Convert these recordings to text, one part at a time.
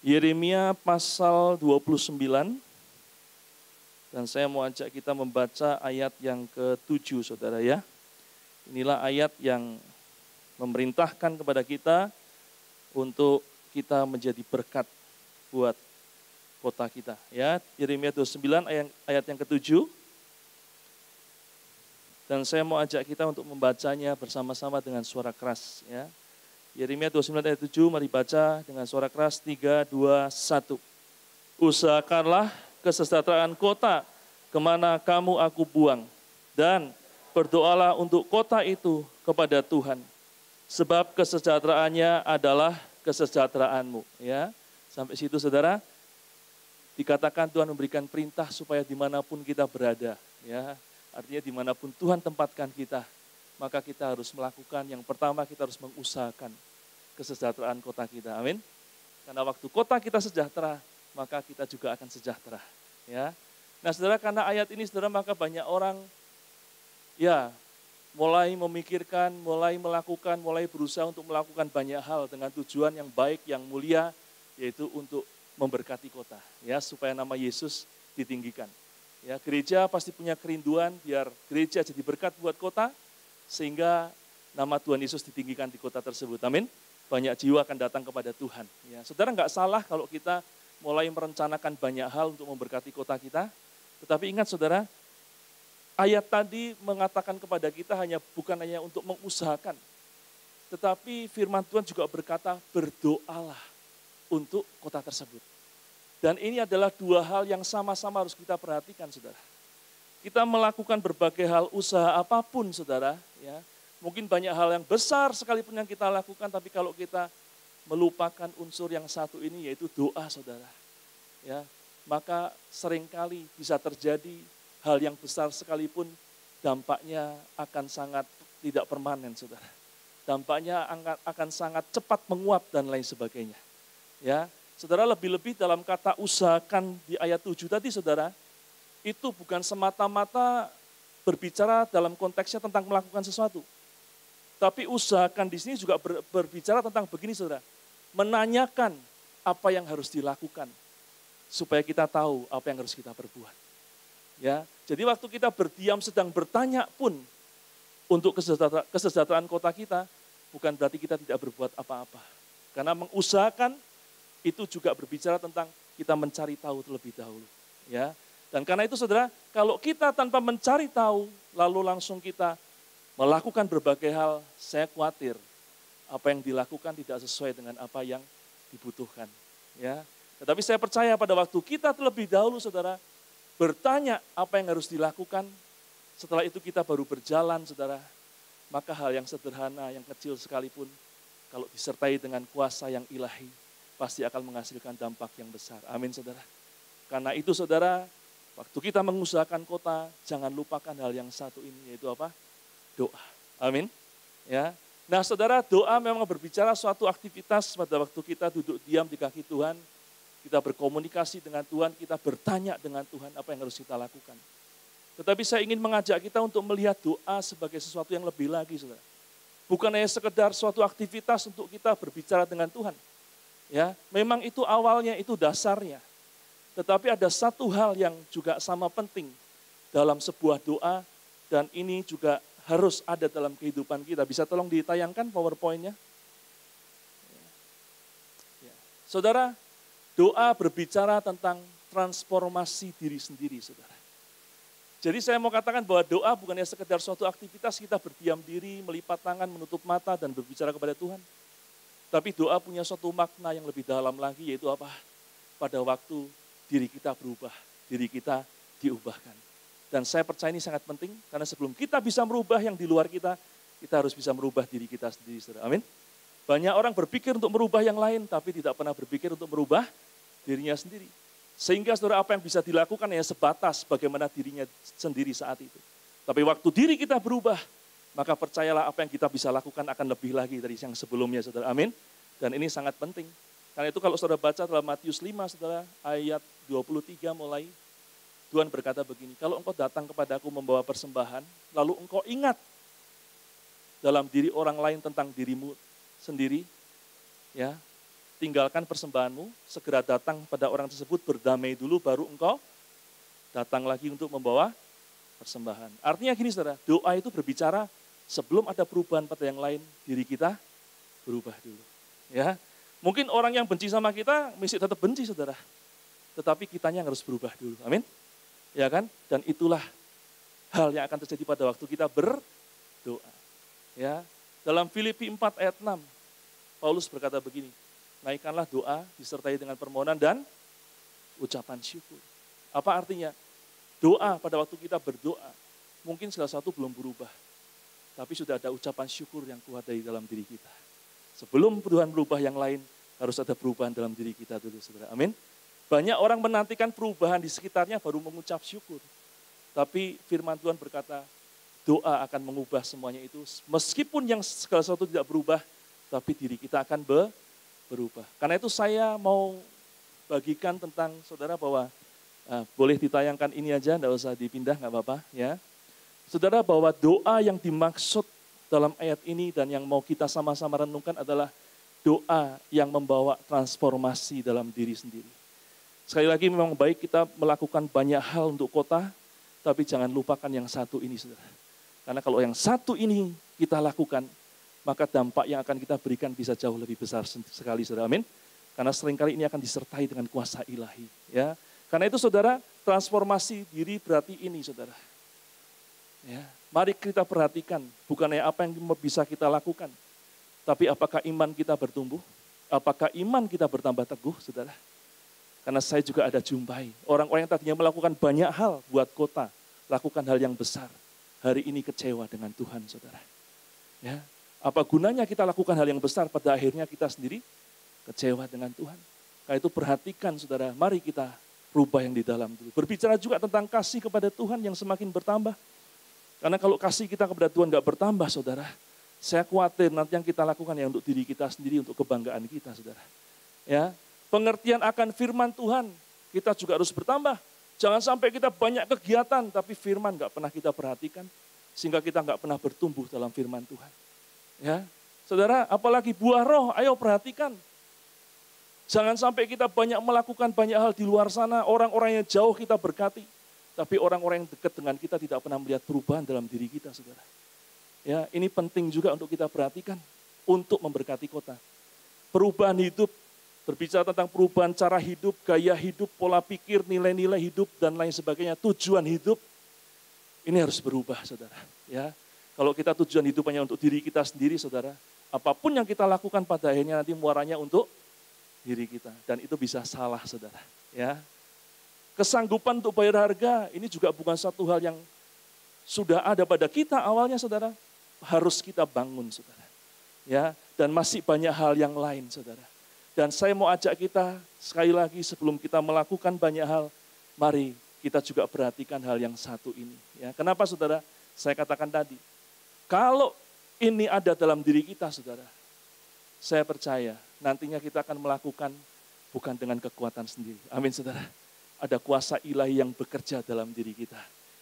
Yeremia pasal 29 dan saya mau ajak kita membaca ayat yang ke-7 Saudara ya. Inilah ayat yang memerintahkan kepada kita untuk kita menjadi berkat buat kota kita ya. Yeremia 29 ayat ayat yang ke-7. Dan saya mau ajak kita untuk membacanya bersama-sama dengan suara keras ya. Yeremia 29 ayat 7, mari baca dengan suara keras 3, 2, 1. Usahakanlah kesejahteraan kota ke mana kamu aku buang. Dan berdoalah untuk kota itu kepada Tuhan. Sebab kesejahteraannya adalah kesejahteraanmu. Ya, Sampai situ saudara, dikatakan Tuhan memberikan perintah supaya di mana pun kita berada. Ya, Artinya di mana pun Tuhan tempatkan kita, maka kita harus melakukan yang pertama kita harus mengusahakan kesejahteraan kota kita. Amin. Karena waktu kota kita sejahtera, maka kita juga akan sejahtera. Ya. Nah, Saudara, karena ayat ini Saudara maka banyak orang ya mulai memikirkan, mulai melakukan, mulai berusaha untuk melakukan banyak hal dengan tujuan yang baik, yang mulia, yaitu untuk memberkati kota, ya supaya nama Yesus ditinggikan. Ya, gereja pasti punya kerinduan biar gereja jadi berkat buat kota sehingga nama Tuhan Yesus ditinggikan di kota tersebut. Amin. Banyak jiwa akan datang kepada Tuhan. Ya, saudara nggak salah kalau kita mulai merencanakan banyak hal untuk memberkati kota kita. Tetapi ingat saudara, ayat tadi mengatakan kepada kita hanya bukan hanya untuk mengusahakan, tetapi firman Tuhan juga berkata berdoalah untuk kota tersebut. Dan ini adalah dua hal yang sama-sama harus kita perhatikan, saudara. Kita melakukan berbagai hal usaha apa pun, saudara. Ya, mungkin banyak hal yang besar sekalipun yang kita lakukan, tapi kalau kita melupakan unsur yang satu ini, yaitu doa, saudara. Ya, maka sering kali bisa terjadi hal yang besar sekalipun dampaknya akan sangat tidak permanen, saudara. Dampaknya akan sangat cepat menguap dan lain sebagainya. Ya, Saudara lebih-lebih dalam kata usahakan di ayat 7 tadi saudara, itu bukan semata-mata berbicara dalam konteksnya tentang melakukan sesuatu. Tapi usahakan di sini juga ber, berbicara tentang begini saudara, menanyakan apa yang harus dilakukan supaya kita tahu apa yang harus kita perbuat. Ya, jadi waktu kita berdiam sedang bertanya pun untuk kesejahteraan kota kita, bukan berarti kita tidak berbuat apa-apa. Karena mengusahakan itu juga berbicara tentang kita mencari tahu terlebih dahulu. Ya. Dan karena itu saudara, kalau kita tanpa mencari tahu, lalu langsung kita melakukan berbagai hal, saya khawatir apa yang dilakukan tidak sesuai dengan apa yang dibutuhkan. Ya. Tetapi saya percaya pada waktu kita terlebih dahulu saudara, bertanya apa yang harus dilakukan, setelah itu kita baru berjalan saudara, maka hal yang sederhana, yang kecil sekalipun, kalau disertai dengan kuasa yang ilahi, pasti akan menghasilkan dampak yang besar. Amin saudara. Karena itu saudara, waktu kita mengusahakan kota, jangan lupakan hal yang satu ini, yaitu apa? Doa. Amin. Ya. Nah saudara, doa memang berbicara suatu aktivitas pada waktu kita duduk diam di kaki Tuhan, kita berkomunikasi dengan Tuhan, kita bertanya dengan Tuhan apa yang harus kita lakukan. Tetapi saya ingin mengajak kita untuk melihat doa sebagai sesuatu yang lebih lagi, saudara. Bukan hanya sekedar suatu aktivitas untuk kita berbicara dengan Tuhan. Ya, memang itu awalnya itu dasarnya. Tetapi ada satu hal yang juga sama penting dalam sebuah doa dan ini juga harus ada dalam kehidupan kita. Bisa tolong ditayangkan PowerPoint-nya? Ya. Saudara, doa berbicara tentang transformasi diri sendiri, saudara. Jadi saya mau katakan bahwa doa bukannya sekedar suatu aktivitas kita berdiam diri, melipat tangan, menutup mata, dan berbicara kepada Tuhan. Tapi doa punya suatu makna yang lebih dalam lagi yaitu apa? Pada waktu diri kita berubah, diri kita diubahkan. Dan saya percaya ini sangat penting karena sebelum kita bisa merubah yang di luar kita, kita harus bisa merubah diri kita sendiri. Saudara. Amin. Banyak orang berpikir untuk merubah yang lain tapi tidak pernah berpikir untuk merubah dirinya sendiri. Sehingga saudara apa yang bisa dilakukan hanya sebatas bagaimana dirinya sendiri saat itu. Tapi waktu diri kita berubah, maka percayalah apa yang kita bisa lakukan akan lebih lagi dari yang sebelumnya, saudara. Amin. Dan ini sangat penting. Karena itu kalau saudara baca dalam Matius 5, saudara, ayat 23 mulai, Tuhan berkata begini, kalau engkau datang kepada aku membawa persembahan, lalu engkau ingat dalam diri orang lain tentang dirimu sendiri, ya, tinggalkan persembahanmu, segera datang pada orang tersebut, berdamai dulu, baru engkau datang lagi untuk membawa persembahan. Artinya gini saudara, doa itu berbicara sebelum ada perubahan pada yang lain, diri kita berubah dulu. Ya, Mungkin orang yang benci sama kita, mesti tetap benci saudara. Tetapi kitanya harus berubah dulu. Amin. Ya kan? Dan itulah hal yang akan terjadi pada waktu kita berdoa. Ya, dalam Filipi 4 ayat 6, Paulus berkata begini, naikkanlah doa disertai dengan permohonan dan ucapan syukur. Apa artinya? Doa pada waktu kita berdoa, mungkin salah satu belum berubah, tapi sudah ada ucapan syukur yang kuat dari dalam diri kita. Sebelum Tuhan berubah yang lain, harus ada perubahan dalam diri kita dulu, saudara. Amin. Banyak orang menantikan perubahan di sekitarnya baru mengucap syukur. Tapi firman Tuhan berkata, doa akan mengubah semuanya itu. Meskipun yang segala sesuatu tidak berubah, tapi diri kita akan berubah. Karena itu saya mau bagikan tentang saudara bahwa uh, boleh ditayangkan ini aja, tidak usah dipindah, nggak apa-apa ya. Saudara bahwa doa yang dimaksud dalam ayat ini dan yang mau kita sama-sama renungkan adalah doa yang membawa transformasi dalam diri sendiri. Sekali lagi memang baik kita melakukan banyak hal untuk kota, tapi jangan lupakan yang satu ini, saudara. Karena kalau yang satu ini kita lakukan, maka dampak yang akan kita berikan bisa jauh lebih besar sekali, saudara. Amin. Karena sering kali ini akan disertai dengan kuasa ilahi. Ya, karena itu saudara, transformasi diri berarti ini, saudara. Ya, Mari kita perhatikan, bukannya apa yang bisa kita lakukan, tapi apakah iman kita bertumbuh? Apakah iman kita bertambah teguh, saudara? Karena saya juga ada jumpai orang-orang yang tadinya melakukan banyak hal buat kota, lakukan hal yang besar. Hari ini kecewa dengan Tuhan, saudara. Ya, apa gunanya kita lakukan hal yang besar pada akhirnya kita sendiri kecewa dengan Tuhan. Karena itu perhatikan saudara, mari kita rubah yang di dalam dulu. Berbicara juga tentang kasih kepada Tuhan yang semakin bertambah. Karena kalau kasih kita kepada Tuhan nggak bertambah, saudara, saya khawatir nanti yang kita lakukan ya untuk diri kita sendiri, untuk kebanggaan kita, saudara. Ya, pengertian akan firman Tuhan kita juga harus bertambah. Jangan sampai kita banyak kegiatan, tapi firman nggak pernah kita perhatikan, sehingga kita nggak pernah bertumbuh dalam firman Tuhan. Ya, saudara, apalagi buah roh, ayo perhatikan. Jangan sampai kita banyak melakukan banyak hal di luar sana, orang-orang yang jauh kita berkati tapi orang-orang yang dekat dengan kita tidak pernah melihat perubahan dalam diri kita, saudara. Ya, ini penting juga untuk kita perhatikan untuk memberkati kota. Perubahan hidup, berbicara tentang perubahan cara hidup, gaya hidup, pola pikir, nilai-nilai hidup, dan lain sebagainya, tujuan hidup, ini harus berubah, saudara. Ya, kalau kita tujuan hidup hanya untuk diri kita sendiri, saudara, apa pun yang kita lakukan pada akhirnya nanti muaranya untuk diri kita, dan itu bisa salah, saudara. Ya, Kesanggupan untuk bayar harga ini juga bukan satu hal yang sudah ada pada kita awalnya saudara. Harus kita bangun saudara. Ya, dan masih banyak hal yang lain saudara. Dan saya mau ajak kita sekali lagi sebelum kita melakukan banyak hal, mari kita juga perhatikan hal yang satu ini. Ya, kenapa saudara? Saya katakan tadi, kalau ini ada dalam diri kita saudara, saya percaya nantinya kita akan melakukan bukan dengan kekuatan sendiri. Amin saudara ada kuasa ilahi yang bekerja dalam diri kita.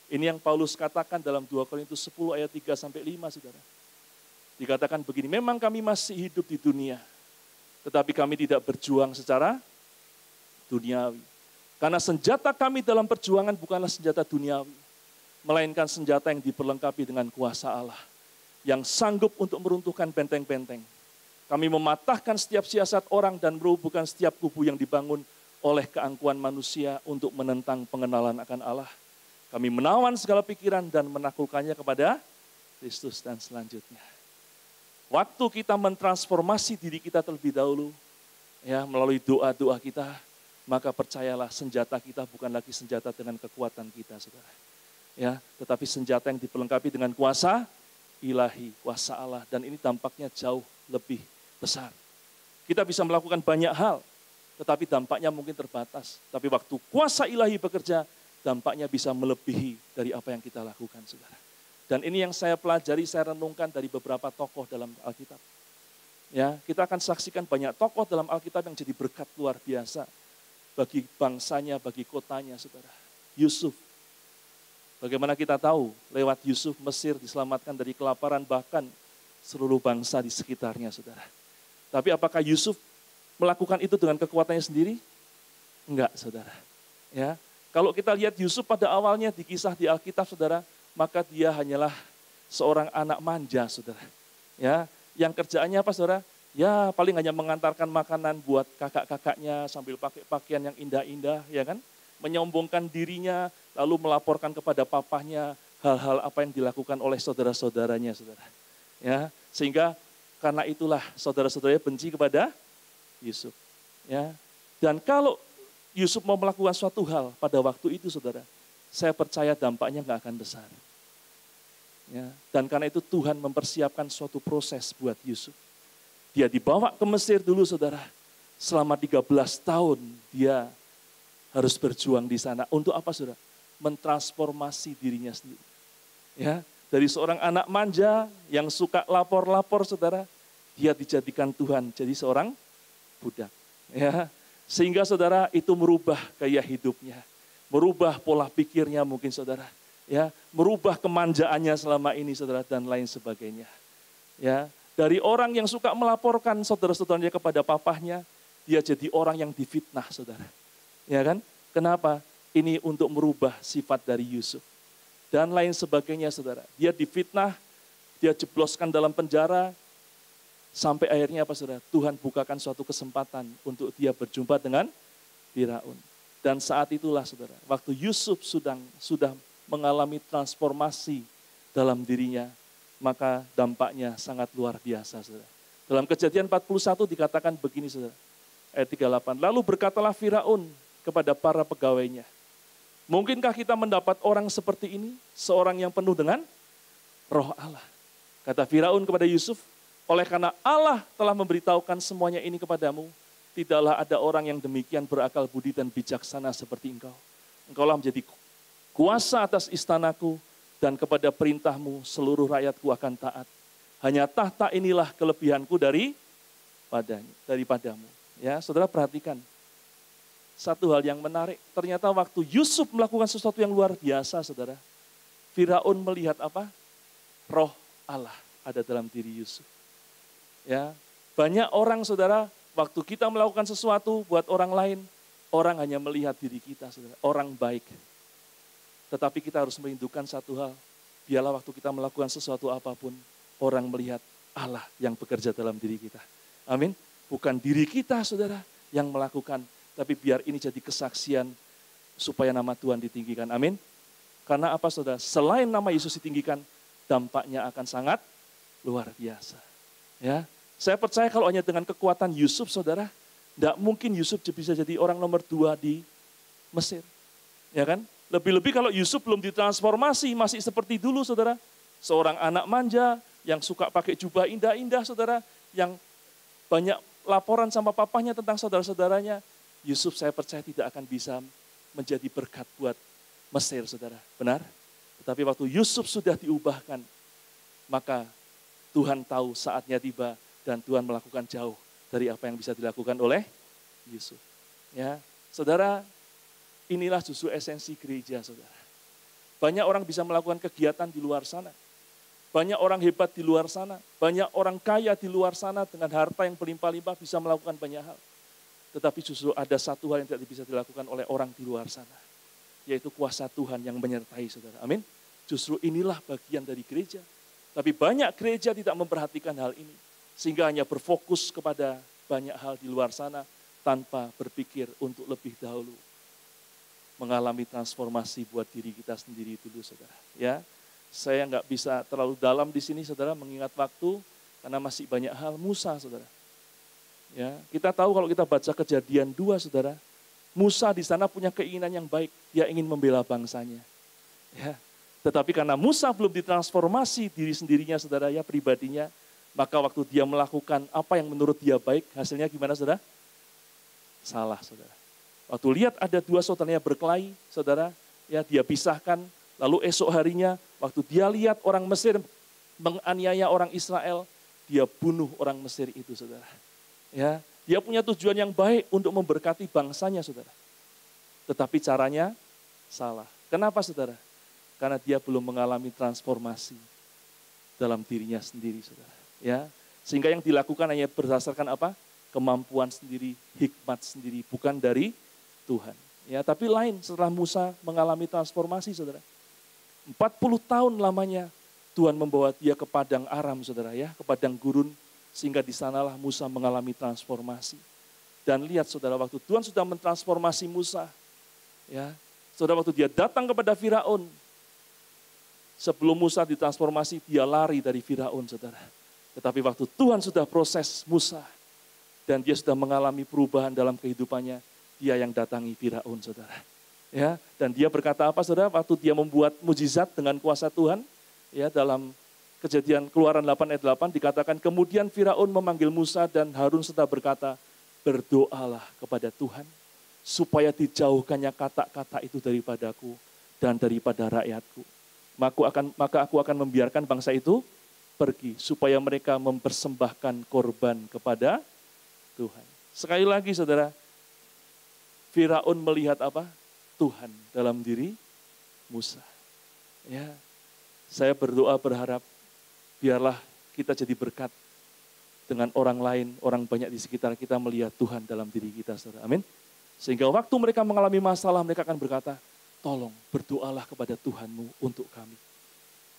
Ini yang Paulus katakan dalam 2 Korintus 10 ayat 3 sampai 5 Saudara. Dikatakan begini, memang kami masih hidup di dunia, tetapi kami tidak berjuang secara duniawi. Karena senjata kami dalam perjuangan bukanlah senjata duniawi, melainkan senjata yang diperlengkapi dengan kuasa Allah, yang sanggup untuk meruntuhkan benteng-benteng. Kami mematahkan setiap siasat orang dan merubuhkan setiap kubu yang dibangun oleh keangkuhan manusia untuk menentang pengenalan akan Allah. Kami menawan segala pikiran dan menaklukkannya kepada Kristus dan selanjutnya. Waktu kita mentransformasi diri kita terlebih dahulu, ya melalui doa-doa kita, maka percayalah senjata kita bukan lagi senjata dengan kekuatan kita, saudara. Ya, tetapi senjata yang diperlengkapi dengan kuasa ilahi, kuasa Allah, dan ini dampaknya jauh lebih besar. Kita bisa melakukan banyak hal, tetapi dampaknya mungkin terbatas. Tapi waktu kuasa ilahi bekerja, dampaknya bisa melebihi dari apa yang kita lakukan, saudara. Dan ini yang saya pelajari, saya renungkan dari beberapa tokoh dalam Alkitab. Ya, kita akan saksikan banyak tokoh dalam Alkitab yang jadi berkat luar biasa bagi bangsanya, bagi kotanya, saudara. Yusuf. Bagaimana kita tahu lewat Yusuf Mesir diselamatkan dari kelaparan bahkan seluruh bangsa di sekitarnya, saudara. Tapi apakah Yusuf melakukan itu dengan kekuatannya sendiri? Enggak, saudara. Ya, kalau kita lihat Yusuf pada awalnya di kisah di Alkitab, saudara, maka dia hanyalah seorang anak manja, saudara. Ya, yang kerjaannya apa, saudara? Ya, paling hanya mengantarkan makanan buat kakak-kakaknya sambil pakai pakaian yang indah-indah, ya kan? Menyombongkan dirinya, lalu melaporkan kepada papahnya hal-hal apa yang dilakukan oleh saudara-saudaranya, saudara. Ya, sehingga karena itulah saudara-saudaranya benci kepada Yusuf. Ya, dan kalau Yusuf mau melakukan suatu hal pada waktu itu, saudara, saya percaya dampaknya nggak akan besar. Ya, dan karena itu Tuhan mempersiapkan suatu proses buat Yusuf. Dia dibawa ke Mesir dulu saudara. Selama 13 tahun dia harus berjuang di sana. Untuk apa saudara? Mentransformasi dirinya sendiri. Ya, dari seorang anak manja yang suka lapor-lapor saudara, dia dijadikan Tuhan jadi seorang budak. Ya, sehingga saudara itu merubah gaya hidupnya, merubah pola pikirnya mungkin saudara ya merubah kemanjaannya selama ini saudara dan lain sebagainya. Ya, dari orang yang suka melaporkan saudara-saudaranya kepada papahnya, dia jadi orang yang difitnah saudara. Ya kan? Kenapa? Ini untuk merubah sifat dari Yusuf. Dan lain sebagainya saudara. Dia difitnah, dia jebloskan dalam penjara, sampai akhirnya apa saudara? Tuhan bukakan suatu kesempatan untuk dia berjumpa dengan Firaun. Dan saat itulah saudara, waktu Yusuf sudah sudah mengalami transformasi dalam dirinya, maka dampaknya sangat luar biasa. Saudara. Dalam kejadian 41 dikatakan begini saudara, ayat 38. Lalu berkatalah Firaun kepada para pegawainya, mungkinkah kita mendapat orang seperti ini, seorang yang penuh dengan roh Allah. Kata Firaun kepada Yusuf, oleh karena Allah telah memberitahukan semuanya ini kepadamu, tidaklah ada orang yang demikian berakal budi dan bijaksana seperti engkau. Engkaulah menjadi kuasa atas istanaku, dan kepada perintahmu seluruh rakyatku akan taat. Hanya tahta inilah kelebihanku dari padanya, daripadamu. Ya, saudara perhatikan. Satu hal yang menarik, ternyata waktu Yusuf melakukan sesuatu yang luar biasa, saudara. Firaun melihat apa? Roh Allah ada dalam diri Yusuf. Ya, banyak orang saudara, waktu kita melakukan sesuatu buat orang lain, orang hanya melihat diri kita, saudara. Orang baik, tetapi kita harus merindukan satu hal. Biarlah waktu kita melakukan sesuatu apa pun, orang melihat Allah yang bekerja dalam diri kita. Amin. Bukan diri kita, saudara, yang melakukan. Tapi biar ini jadi kesaksian supaya nama Tuhan ditinggikan. Amin. Karena apa, saudara? Selain nama Yesus ditinggikan, dampaknya akan sangat luar biasa. Ya, saya percaya kalau hanya dengan kekuatan Yusuf, saudara, tidak mungkin Yusuf bisa jadi orang nomor dua di Mesir. Ya kan? Lebih-lebih kalau Yusuf belum ditransformasi, masih seperti dulu saudara. Seorang anak manja yang suka pakai jubah indah-indah saudara. Yang banyak laporan sama papahnya tentang saudara-saudaranya. Yusuf saya percaya tidak akan bisa menjadi berkat buat Mesir saudara. Benar? Tetapi waktu Yusuf sudah diubahkan, maka Tuhan tahu saatnya tiba dan Tuhan melakukan jauh dari apa yang bisa dilakukan oleh Yusuf. Ya, saudara, Inilah justru esensi gereja, saudara. Banyak orang bisa melakukan kegiatan di luar sana. Banyak orang hebat di luar sana. Banyak orang kaya di luar sana dengan harta yang berlimpah-limpah bisa melakukan banyak hal. Tetapi justru ada satu hal yang tidak bisa dilakukan oleh orang di luar sana. Yaitu kuasa Tuhan yang menyertai saudara. Amin. Justru inilah bagian dari gereja. Tapi banyak gereja tidak memperhatikan hal ini. Sehingga hanya berfokus kepada banyak hal di luar sana tanpa berpikir untuk lebih dahulu mengalami transformasi buat diri kita sendiri dulu, saudara. Ya, saya nggak bisa terlalu dalam di sini, saudara, mengingat waktu karena masih banyak hal Musa, saudara. Ya, kita tahu kalau kita baca kejadian dua, saudara, Musa di sana punya keinginan yang baik, dia ingin membela bangsanya. Ya, tetapi karena Musa belum ditransformasi diri sendirinya, saudara, ya pribadinya, maka waktu dia melakukan apa yang menurut dia baik, hasilnya gimana, saudara? Salah, saudara. Waktu lihat ada dua saudaranya berkelahi, saudara, ya dia pisahkan. Lalu esok harinya, waktu dia lihat orang Mesir menganiaya orang Israel, dia bunuh orang Mesir itu, saudara. Ya, dia punya tujuan yang baik untuk memberkati bangsanya, saudara. Tetapi caranya salah. Kenapa, saudara? Karena dia belum mengalami transformasi dalam dirinya sendiri, saudara. Ya, sehingga yang dilakukan hanya berdasarkan apa? kemampuan sendiri, hikmat sendiri, bukan dari Tuhan. Ya, tapi lain setelah Musa mengalami transformasi, saudara. 40 tahun lamanya Tuhan membawa dia ke padang Aram, saudara ya, ke padang gurun, sehingga di sanalah Musa mengalami transformasi. Dan lihat saudara, waktu Tuhan sudah mentransformasi Musa, ya, saudara waktu dia datang kepada Firaun, sebelum Musa ditransformasi, dia lari dari Firaun, saudara. Tetapi waktu Tuhan sudah proses Musa, dan dia sudah mengalami perubahan dalam kehidupannya, dia yang datangi Firaun, saudara. Ya, dan dia berkata apa, saudara? Waktu dia membuat mujizat dengan kuasa Tuhan, ya dalam kejadian keluaran 8 ayat 8 dikatakan, kemudian Firaun memanggil Musa dan Harun serta berkata, berdoalah kepada Tuhan, supaya dijauhkannya kata-kata itu daripadaku dan daripada rakyatku. Maka, akan, maka aku akan membiarkan bangsa itu pergi, supaya mereka mempersembahkan korban kepada Tuhan. Sekali lagi saudara, Firaun melihat apa? Tuhan dalam diri Musa. Ya, saya berdoa berharap biarlah kita jadi berkat dengan orang lain, orang banyak di sekitar kita melihat Tuhan dalam diri kita, saudara. Amin. Sehingga waktu mereka mengalami masalah, mereka akan berkata, tolong berdoalah kepada Tuhanmu untuk kami.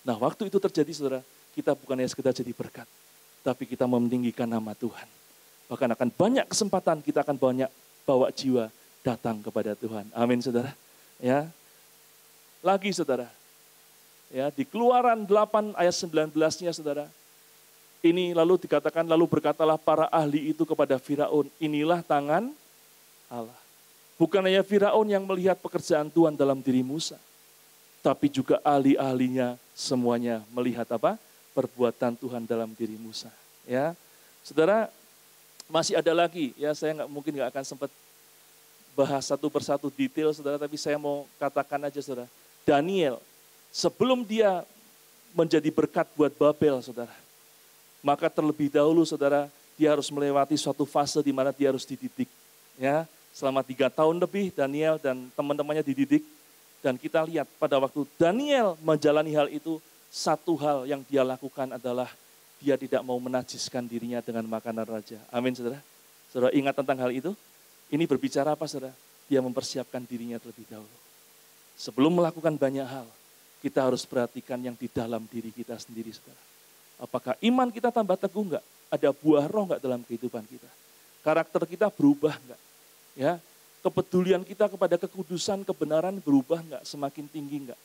Nah waktu itu terjadi saudara, kita bukan hanya sekedar jadi berkat, tapi kita meninggikan nama Tuhan. Bahkan akan banyak kesempatan kita akan banyak bawa jiwa datang kepada Tuhan. Amin saudara. Ya. Lagi saudara. Ya, di Keluaran 8 ayat 19-nya saudara. Ini lalu dikatakan lalu berkatalah para ahli itu kepada Firaun, inilah tangan Allah. Bukan hanya Firaun yang melihat pekerjaan Tuhan dalam diri Musa, tapi juga ahli-ahlinya semuanya melihat apa? Perbuatan Tuhan dalam diri Musa. Ya, saudara masih ada lagi ya saya nggak mungkin nggak akan sempat bahas satu persatu detail saudara, tapi saya mau katakan aja saudara. Daniel, sebelum dia menjadi berkat buat Babel saudara, maka terlebih dahulu saudara, dia harus melewati suatu fase di mana dia harus dididik. Ya, selama tiga tahun lebih Daniel dan teman-temannya dididik. Dan kita lihat pada waktu Daniel menjalani hal itu, satu hal yang dia lakukan adalah dia tidak mau menajiskan dirinya dengan makanan raja. Amin saudara. Saudara ingat tentang hal itu? Ini berbicara apa saudara? Dia mempersiapkan dirinya terlebih dahulu. Sebelum melakukan banyak hal, kita harus perhatikan yang di dalam diri kita sendiri saudara. Apakah iman kita tambah teguh enggak? Ada buah roh enggak dalam kehidupan kita? Karakter kita berubah enggak? Ya, kepedulian kita kepada kekudusan, kebenaran berubah enggak? Semakin tinggi enggak?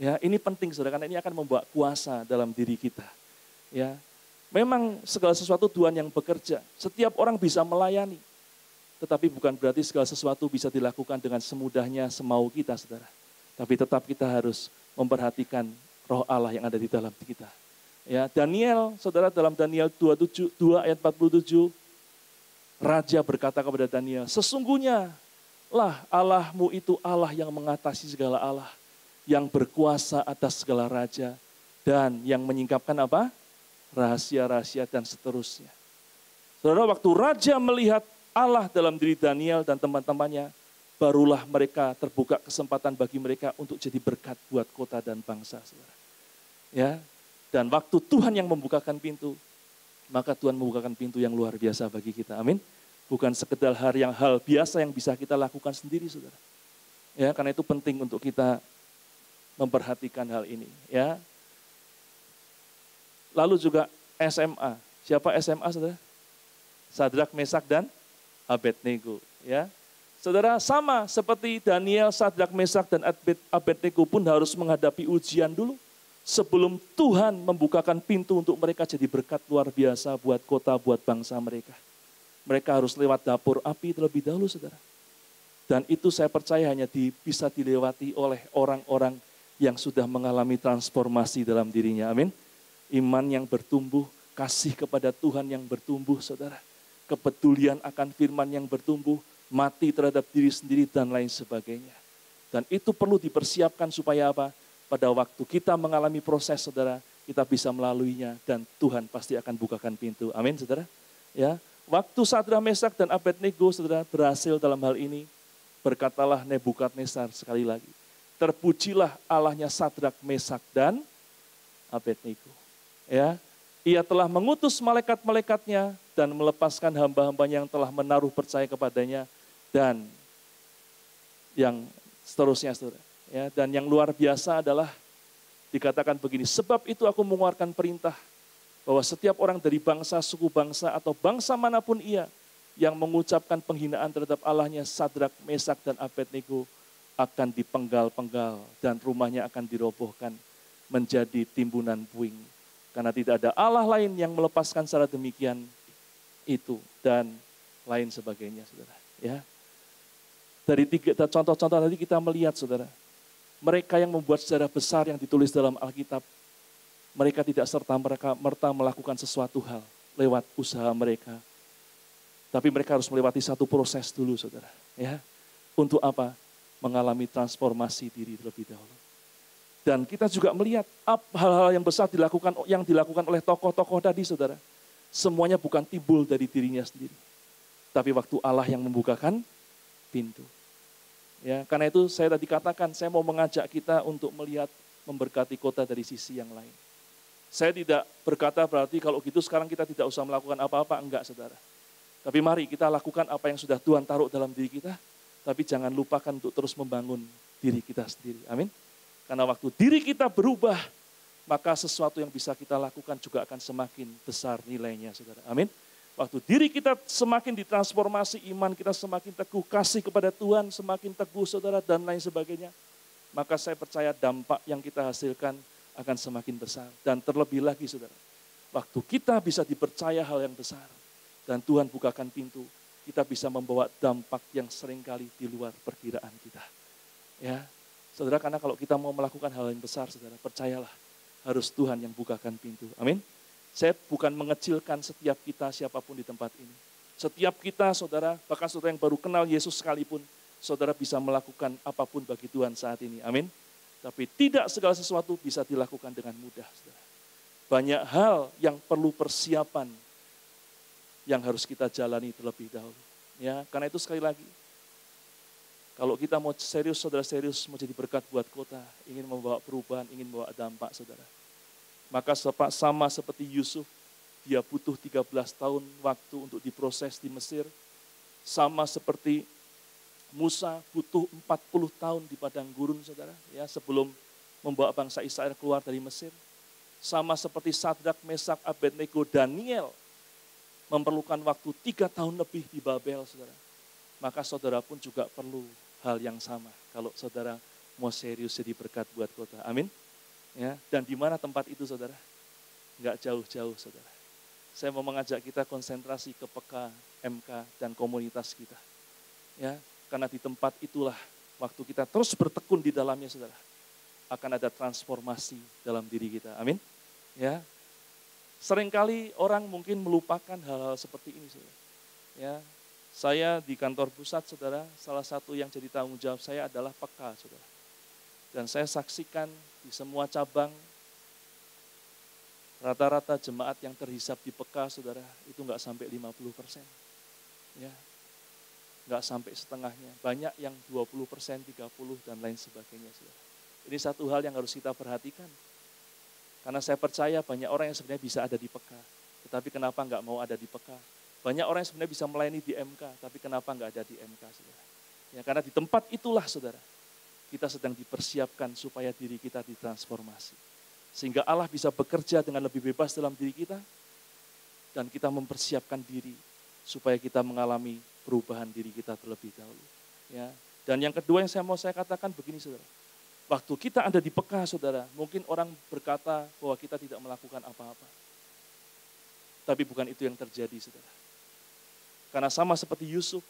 Ya, ini penting saudara karena ini akan membawa kuasa dalam diri kita. Ya, memang segala sesuatu Tuhan yang bekerja. Setiap orang bisa melayani. Tetapi bukan berarti segala sesuatu bisa dilakukan dengan semudahnya semau kita, saudara. Tapi tetap kita harus memperhatikan roh Allah yang ada di dalam kita. Ya, Daniel, saudara dalam Daniel 27, 2 ayat 47, Raja berkata kepada Daniel, sesungguhnya lah Allahmu itu Allah yang mengatasi segala Allah, yang berkuasa atas segala raja, dan yang menyingkapkan apa? Rahasia-rahasia dan seterusnya. Saudara, waktu Raja melihat Allah dalam diri Daniel dan teman-temannya, barulah mereka terbuka kesempatan bagi mereka untuk jadi berkat buat kota dan bangsa. Saudara. Ya, dan waktu Tuhan yang membukakan pintu, maka Tuhan membukakan pintu yang luar biasa bagi kita. Amin. Bukan sekedar hal yang hal biasa yang bisa kita lakukan sendiri, saudara. Ya, karena itu penting untuk kita memperhatikan hal ini. Ya. Lalu juga SMA. Siapa SMA, saudara? Sadrak, Mesak, dan Abednego. Ya, Saudara, sama seperti Daniel, Sadrak, Mesak, dan Abednego pun harus menghadapi ujian dulu. Sebelum Tuhan membukakan pintu untuk mereka jadi berkat luar biasa buat kota, buat bangsa mereka. Mereka harus lewat dapur api terlebih dahulu, saudara. Dan itu saya percaya hanya di, bisa dilewati oleh orang-orang yang sudah mengalami transformasi dalam dirinya. Amin. Iman yang bertumbuh, kasih kepada Tuhan yang bertumbuh, saudara kepedulian akan firman yang bertumbuh, mati terhadap diri sendiri dan lain sebagainya. Dan itu perlu dipersiapkan supaya apa? Pada waktu kita mengalami proses saudara, kita bisa melaluinya dan Tuhan pasti akan bukakan pintu. Amin saudara. Ya, waktu Sadra Mesak dan Abednego saudara berhasil dalam hal ini, berkatalah Nebukadnezar sekali lagi. Terpujilah Allahnya Sadrak, Mesak dan Abednego. Ya, Ia telah mengutus malaikat-malaikatnya dan melepaskan hamba-hambanya yang telah menaruh percaya kepadanya dan yang seterusnya saudara. Ya, dan yang luar biasa adalah dikatakan begini, sebab itu aku mengeluarkan perintah bahwa setiap orang dari bangsa, suku bangsa atau bangsa mana pun ia yang mengucapkan penghinaan terhadap Allahnya Sadrak, Mesak, dan Abednego akan dipenggal-penggal dan rumahnya akan dirobohkan menjadi timbunan puing. Karena tidak ada Allah lain yang melepaskan secara demikian itu dan lain sebagainya, saudara. Ya, dari tiga contoh-contoh tadi kita melihat, saudara, mereka yang membuat sejarah besar yang ditulis dalam Alkitab, mereka tidak serta mereka merta melakukan sesuatu hal lewat usaha mereka, tapi mereka harus melewati satu proses dulu, saudara. Ya, untuk apa? Mengalami transformasi diri terlebih dahulu. Dan kita juga melihat hal-hal yang besar dilakukan yang dilakukan oleh tokoh-tokoh tadi, saudara. Semuanya bukan timbul dari dirinya sendiri. Tapi waktu Allah yang membukakan pintu. Ya, karena itu saya tadi katakan, saya mau mengajak kita untuk melihat memberkati kota dari sisi yang lain. Saya tidak berkata berarti kalau gitu sekarang kita tidak usah melakukan apa-apa, enggak saudara. Tapi mari kita lakukan apa yang sudah Tuhan taruh dalam diri kita, tapi jangan lupakan untuk terus membangun diri kita sendiri. Amin. Karena waktu diri kita berubah, maka sesuatu yang bisa kita lakukan juga akan semakin besar nilainya, saudara. Amin. Waktu diri kita semakin ditransformasi, iman kita semakin teguh, kasih kepada Tuhan semakin teguh, saudara, dan lain sebagainya. Maka saya percaya dampak yang kita hasilkan akan semakin besar. Dan terlebih lagi, saudara, waktu kita bisa dipercaya hal yang besar, dan Tuhan bukakan pintu, kita bisa membawa dampak yang sering kali di luar perkiraan kita. Ya, Saudara, karena kalau kita mau melakukan hal yang besar, saudara, percayalah, harus Tuhan yang bukakan pintu. Amin. Saya bukan mengecilkan setiap kita siapa pun di tempat ini. Setiap kita, saudara, bahkan saudara yang baru kenal Yesus sekalipun, saudara bisa melakukan apa pun bagi Tuhan saat ini. Amin. Tapi tidak segala sesuatu bisa dilakukan dengan mudah, saudara. Banyak hal yang perlu persiapan yang harus kita jalani terlebih dahulu. Ya, karena itu sekali lagi, kalau kita mau serius, saudara serius, mau jadi berkat buat kota, ingin membawa perubahan, ingin membawa dampak, saudara. Maka sama seperti Yusuf, dia butuh 13 tahun waktu untuk diproses di Mesir. Sama seperti Musa butuh 40 tahun di padang gurun, saudara, ya sebelum membawa bangsa Israel keluar dari Mesir. Sama seperti Sadrak, Mesak, Abednego, Daniel memerlukan waktu tiga tahun lebih di Babel, saudara maka saudara pun juga perlu hal yang sama. Kalau saudara mau serius jadi berkat buat kota. Amin. Ya, dan di mana tempat itu saudara? Enggak jauh-jauh saudara. Saya mau mengajak kita konsentrasi ke PK, MK, dan komunitas kita. Ya, karena di tempat itulah waktu kita terus bertekun di dalamnya saudara. Akan ada transformasi dalam diri kita. Amin. Ya, sering kali orang mungkin melupakan hal-hal seperti ini saudara. Ya, saya di kantor pusat, saudara, salah satu yang jadi tanggung jawab saya adalah peka, saudara. Dan saya saksikan di semua cabang, rata-rata jemaat yang terhisap di peka, saudara, itu nggak sampai 50 persen. Ya, nggak sampai setengahnya. Banyak yang 20 persen, 30 dan lain sebagainya, saudara. Ini satu hal yang harus kita perhatikan. Karena saya percaya banyak orang yang sebenarnya bisa ada di peka. Tetapi kenapa nggak mau ada di peka? Banyak orang yang sebenarnya bisa melayani di MK, tapi kenapa nggak ada di MK, saudara? Ya, karena di tempat itulah, saudara, kita sedang dipersiapkan supaya diri kita ditransformasi. Sehingga Allah bisa bekerja dengan lebih bebas dalam diri kita, dan kita mempersiapkan diri supaya kita mengalami perubahan diri kita terlebih dahulu. Ya. Dan yang kedua yang saya mau saya katakan begini, saudara. Waktu kita ada di peka, saudara, mungkin orang berkata bahwa kita tidak melakukan apa-apa. Tapi bukan itu yang terjadi, saudara. Karena sama seperti Yusuf,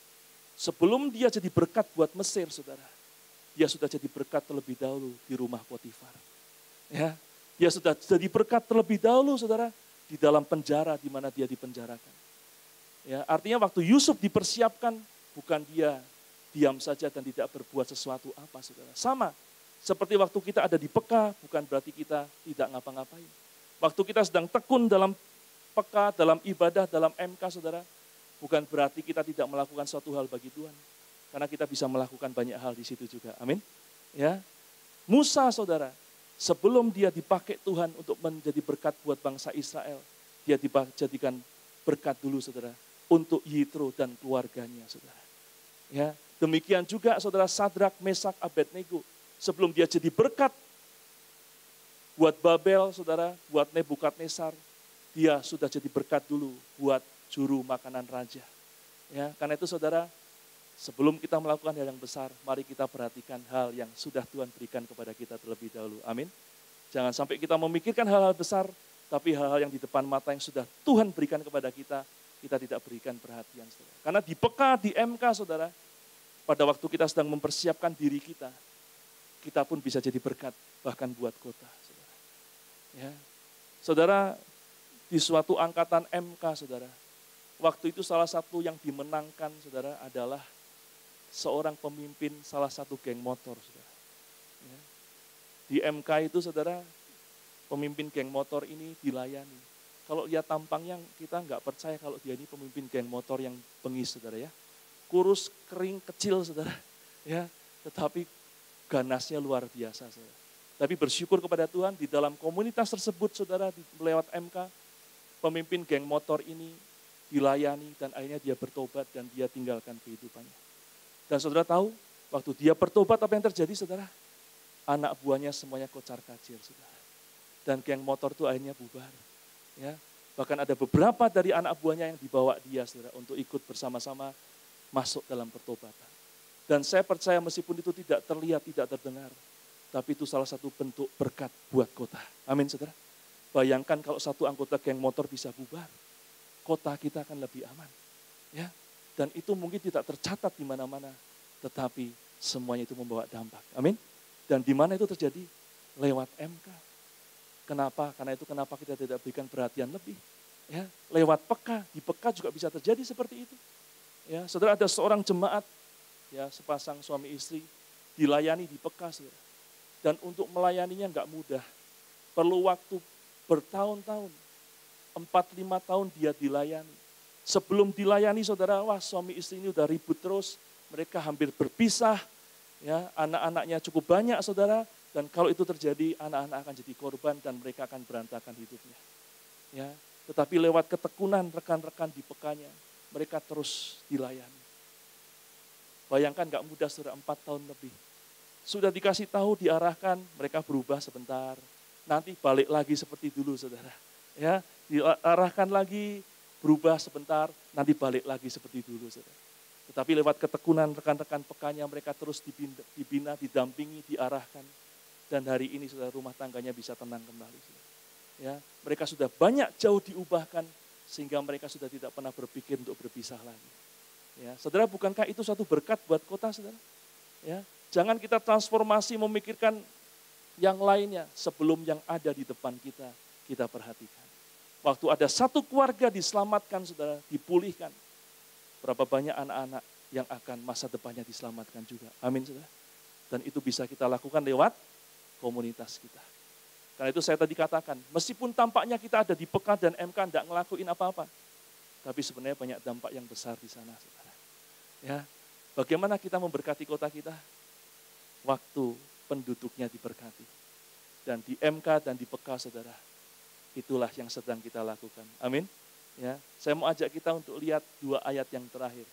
sebelum dia jadi berkat buat Mesir, saudara, dia sudah jadi berkat terlebih dahulu di rumah Potifar. Ya, dia sudah jadi berkat terlebih dahulu, saudara, di dalam penjara di mana dia dipenjarakan. Ya, artinya waktu Yusuf dipersiapkan, bukan dia diam saja dan tidak berbuat sesuatu apa, saudara. Sama, seperti waktu kita ada di peka, bukan berarti kita tidak ngapa-ngapain. Waktu kita sedang tekun dalam peka, dalam ibadah, dalam MK, saudara, bukan berarti kita tidak melakukan suatu hal bagi Tuhan. Karena kita bisa melakukan banyak hal di situ juga. Amin. Ya. Musa saudara, sebelum dia dipakai Tuhan untuk menjadi berkat buat bangsa Israel, dia dijadikan berkat dulu saudara untuk Yitro dan keluarganya saudara. Ya, demikian juga saudara Sadrak, Mesak, Abednego sebelum dia jadi berkat buat Babel saudara, buat Nebukadnezar, dia sudah jadi berkat dulu buat juru makanan raja. Ya, karena itu saudara, sebelum kita melakukan hal yang besar, mari kita perhatikan hal yang sudah Tuhan berikan kepada kita terlebih dahulu. Amin. Jangan sampai kita memikirkan hal-hal besar, tapi hal-hal yang di depan mata yang sudah Tuhan berikan kepada kita, kita tidak berikan perhatian. Saudara. Karena di peka, di MK, saudara, pada waktu kita sedang mempersiapkan diri kita, kita pun bisa jadi berkat, bahkan buat kota. Saudara, ya. saudara di suatu angkatan MK, saudara, waktu itu salah satu yang dimenangkan, saudara, adalah seorang pemimpin salah satu geng motor, saudara. Ya. Di MK itu, saudara, pemimpin geng motor ini dilayani. Kalau lihat tampangnya, kita nggak percaya kalau dia ini pemimpin geng motor yang pengis, saudara ya. Kurus, kering, kecil, saudara. Ya, tetapi ganasnya luar biasa, saudara. Tapi bersyukur kepada Tuhan di dalam komunitas tersebut, saudara, lewat MK, pemimpin geng motor ini dilayani dan akhirnya dia bertobat dan dia tinggalkan kehidupannya. Dan saudara tahu, waktu dia bertobat apa yang terjadi saudara? Anak buahnya semuanya kocar kacir saudara. Dan geng motor itu akhirnya bubar. Ya, bahkan ada beberapa dari anak buahnya yang dibawa dia saudara untuk ikut bersama-sama masuk dalam pertobatan. Dan saya percaya meskipun itu tidak terlihat, tidak terdengar, tapi itu salah satu bentuk berkat buat kota. Amin saudara. Bayangkan kalau satu anggota geng motor bisa bubar kota kita akan lebih aman. Ya. Dan itu mungkin tidak tercatat di mana-mana, tetapi semuanya itu membawa dampak. Amin. Dan di mana itu terjadi? Lewat MK. Kenapa? Karena itu kenapa kita tidak berikan perhatian lebih. Ya, lewat peka, di peka juga bisa terjadi seperti itu. Ya, saudara ada seorang jemaat, ya sepasang suami istri dilayani di peka, saudara. Dan untuk melayaninya nggak mudah, perlu waktu bertahun-tahun empat lima tahun dia dilayani. Sebelum dilayani saudara, wah suami istri ini udah ribut terus, mereka hampir berpisah, ya anak-anaknya cukup banyak saudara, dan kalau itu terjadi anak-anak akan jadi korban dan mereka akan berantakan hidupnya. Ya, tetapi lewat ketekunan rekan-rekan di pekanya, mereka terus dilayani. Bayangkan gak mudah saudara empat tahun lebih. Sudah dikasih tahu, diarahkan, mereka berubah sebentar. Nanti balik lagi seperti dulu saudara. Ya, diarahkan lagi, berubah sebentar, nanti balik lagi seperti dulu. Saudara. Tetapi lewat ketekunan rekan-rekan pekanya mereka terus dibina, dibina, didampingi, diarahkan. Dan hari ini saudara rumah tangganya bisa tenang kembali. Ya, mereka sudah banyak jauh diubahkan sehingga mereka sudah tidak pernah berpikir untuk berpisah lagi. Ya, saudara, bukankah itu satu berkat buat kota, saudara? Ya, jangan kita transformasi memikirkan yang lainnya sebelum yang ada di depan kita kita perhatikan. Waktu ada satu keluarga diselamatkan, saudara, dipulihkan. Berapa banyak anak-anak yang akan masa depannya diselamatkan juga. Amin, saudara. Dan itu bisa kita lakukan lewat komunitas kita. Karena itu saya tadi katakan, meskipun tampaknya kita ada di Pekan dan MK tidak ngelakuin apa-apa. Tapi sebenarnya banyak dampak yang besar di sana, saudara. Ya, bagaimana kita memberkati kota kita? Waktu penduduknya diberkati. Dan di MK dan di Peka, saudara, itulah yang sedang kita lakukan. Amin. Ya, saya mau ajak kita untuk lihat dua ayat yang terakhir.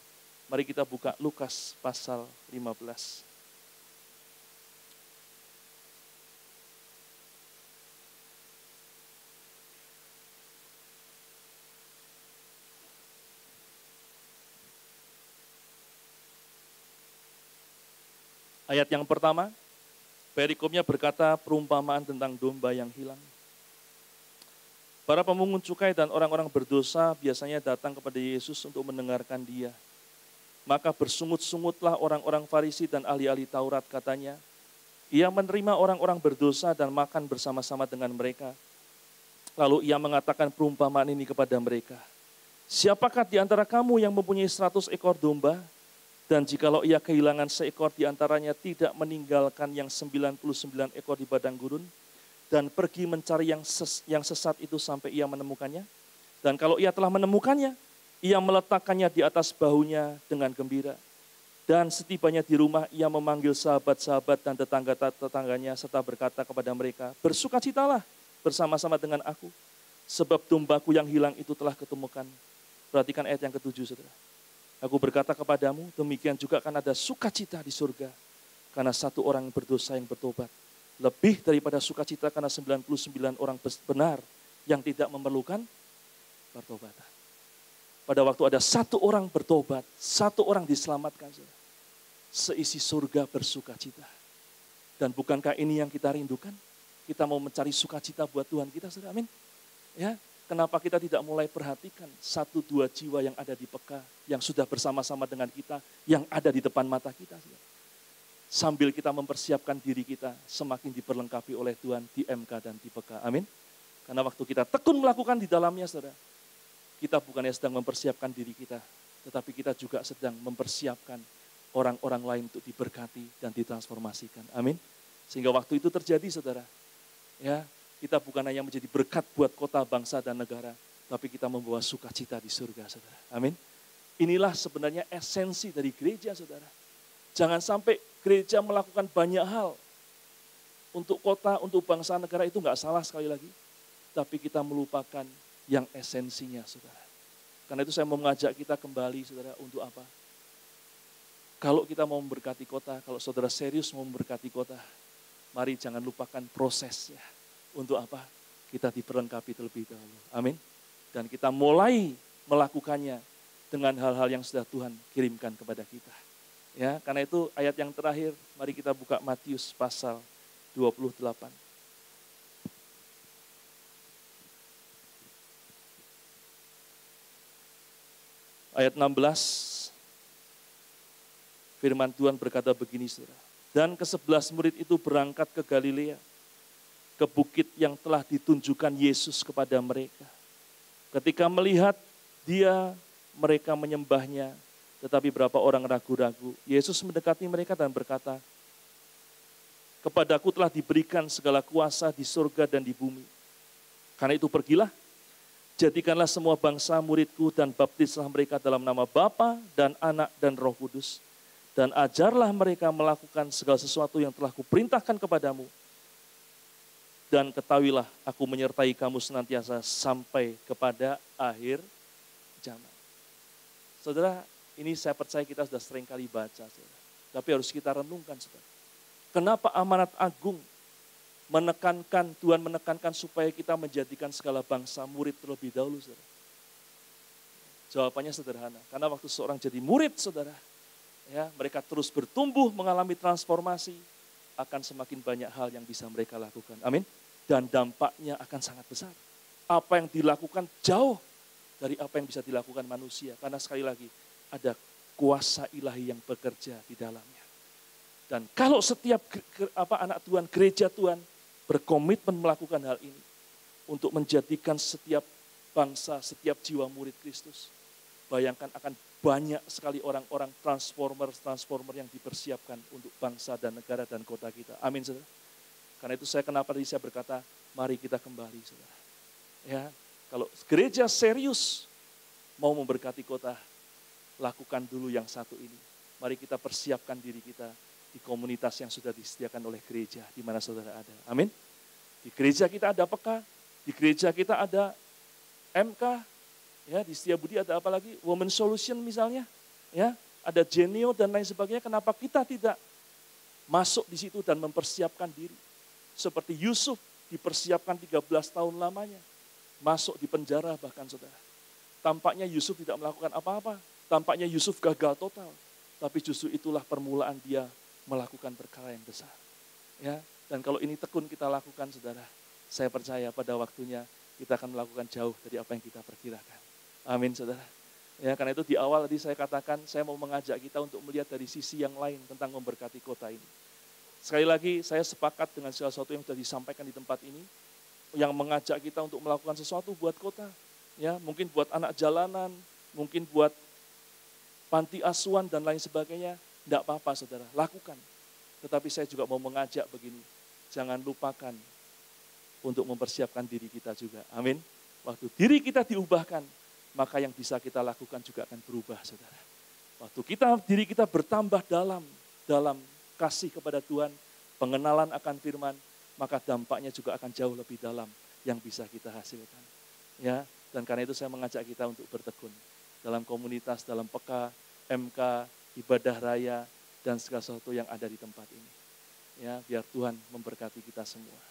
Mari kita buka Lukas pasal 15. Ayat yang pertama, perikomnya berkata perumpamaan tentang domba yang hilang. Para pemungut cukai dan orang-orang berdosa biasanya datang kepada Yesus untuk mendengarkan dia. Maka bersungut-sungutlah orang-orang Farisi dan ahli-ahli Taurat katanya. Ia menerima orang-orang berdosa dan makan bersama-sama dengan mereka. Lalu ia mengatakan perumpamaan ini kepada mereka. Siapakah di antara kamu yang mempunyai seratus ekor domba, dan jikalau ia kehilangan seekor di antaranya tidak meninggalkan yang 99 ekor di padang gurun, dan pergi mencari yang, ses, yang sesat itu sampai ia menemukannya. Dan kalau ia telah menemukannya, ia meletakkannya di atas bahunya dengan gembira. Dan setibanya di rumah, ia memanggil sahabat-sahabat dan tetangga-tetangganya serta berkata kepada mereka, bersukacitalah bersama-sama dengan aku. Sebab dombaku yang hilang itu telah ketemukan. Perhatikan ayat yang ketujuh, saudara. Aku berkata kepadamu, demikian juga akan ada sukacita di surga. Karena satu orang berdosa yang bertobat. Lebih daripada sukacita karena 99 orang benar yang tidak memerlukan pertobatan. Pada waktu ada satu orang bertobat, satu orang diselamatkan. Seisi surga bersuka cita. Dan bukankah ini yang kita rindukan? Kita mau mencari sukacita buat Tuhan kita, saudara. Amin. Ya, Kenapa kita tidak mulai perhatikan satu dua jiwa yang ada di peka, yang sudah bersama-sama dengan kita, yang ada di depan mata kita. Sambil kita mempersiapkan diri kita semakin diperlengkapi oleh Tuhan di MK dan di peka. Amin. Karena waktu kita tekun melakukan di dalamnya, saudara, kita bukannya sedang mempersiapkan diri kita, tetapi kita juga sedang mempersiapkan orang-orang lain untuk diberkati dan ditransformasikan. Amin. Sehingga waktu itu terjadi, saudara. Ya, kita bukan hanya menjadi berkat buat kota, bangsa, dan negara, tapi kita membawa sukacita di surga, saudara. Amin. Inilah sebenarnya esensi dari gereja, saudara. Jangan sampai gereja melakukan banyak hal untuk kota, untuk bangsa, negara itu nggak salah sekali lagi. Tapi kita melupakan yang esensinya, saudara. Karena itu saya mau mengajak kita kembali, saudara, untuk apa? Kalau kita mau memberkati kota, kalau saudara serius mau memberkati kota, mari jangan lupakan prosesnya untuk apa? Kita diperlengkapi terlebih dahulu. Amin. Dan kita mulai melakukannya dengan hal-hal yang sudah Tuhan kirimkan kepada kita. Ya, karena itu ayat yang terakhir, mari kita buka Matius pasal 28. Ayat 16, firman Tuhan berkata begini, saudara. Dan ke sebelas murid itu berangkat ke Galilea ke bukit yang telah ditunjukkan Yesus kepada mereka. Ketika melihat dia, mereka menyembahnya, tetapi berapa orang ragu-ragu. Yesus mendekati mereka dan berkata, Kepadaku telah diberikan segala kuasa di surga dan di bumi. Karena itu pergilah, jadikanlah semua bangsa muridku dan baptislah mereka dalam nama Bapa dan Anak dan Roh Kudus. Dan ajarlah mereka melakukan segala sesuatu yang telah kuperintahkan kepadamu dan ketahuilah aku menyertai kamu senantiasa sampai kepada akhir zaman. Saudara, ini saya percaya kita sudah sering kali baca, saudara. tapi harus kita renungkan, saudara. Kenapa amanat agung menekankan, Tuhan menekankan supaya kita menjadikan segala bangsa murid terlebih dahulu, saudara? Jawabannya sederhana, karena waktu seorang jadi murid, saudara, ya mereka terus bertumbuh, mengalami transformasi, akan semakin banyak hal yang bisa mereka lakukan. Amin. Dan dampaknya akan sangat besar. Apa yang dilakukan jauh dari apa yang bisa dilakukan manusia. Karena sekali lagi ada kuasa ilahi yang bekerja di dalamnya. Dan kalau setiap apa anak Tuhan, gereja Tuhan berkomitmen melakukan hal ini untuk menjadikan setiap bangsa, setiap jiwa murid Kristus, bayangkan akan banyak sekali orang-orang transformer-transformer yang dipersiapkan untuk bangsa dan negara dan kota kita. Amin, saudara. Karena itu saya kenapa tadi saya berkata, mari kita kembali, saudara. Ya, kalau gereja serius mau memberkati kota, lakukan dulu yang satu ini. Mari kita persiapkan diri kita di komunitas yang sudah disediakan oleh gereja, di mana saudara ada. Amin. Di gereja kita ada peka, di gereja kita ada MK, Ya, di Budi ada apa lagi? Woman Solution misalnya, ya, ada Genio dan lain sebagainya. Kenapa kita tidak masuk di situ dan mempersiapkan diri? Seperti Yusuf dipersiapkan 13 tahun lamanya. Masuk di penjara bahkan saudara. Tampaknya Yusuf tidak melakukan apa-apa. Tampaknya Yusuf gagal total. Tapi justru itulah permulaan dia melakukan perkara yang besar. Ya, dan kalau ini tekun kita lakukan saudara, saya percaya pada waktunya kita akan melakukan jauh dari apa yang kita perkirakan. Amin saudara. Ya, karena itu di awal tadi saya katakan saya mau mengajak kita untuk melihat dari sisi yang lain tentang memberkati kota ini. Sekali lagi saya sepakat dengan segala sesuatu yang sudah disampaikan di tempat ini yang mengajak kita untuk melakukan sesuatu buat kota. Ya, mungkin buat anak jalanan, mungkin buat panti asuhan dan lain sebagainya. Tidak apa-apa saudara, lakukan. Tetapi saya juga mau mengajak begini, jangan lupakan untuk mempersiapkan diri kita juga. Amin. Waktu diri kita diubahkan, maka yang bisa kita lakukan juga akan berubah, saudara. Waktu kita diri kita bertambah dalam dalam kasih kepada Tuhan, pengenalan akan firman, maka dampaknya juga akan jauh lebih dalam yang bisa kita hasilkan. Ya, dan karena itu saya mengajak kita untuk bertekun dalam komunitas, dalam peka, MK, ibadah raya, dan segala sesuatu yang ada di tempat ini. Ya, biar Tuhan memberkati kita semua.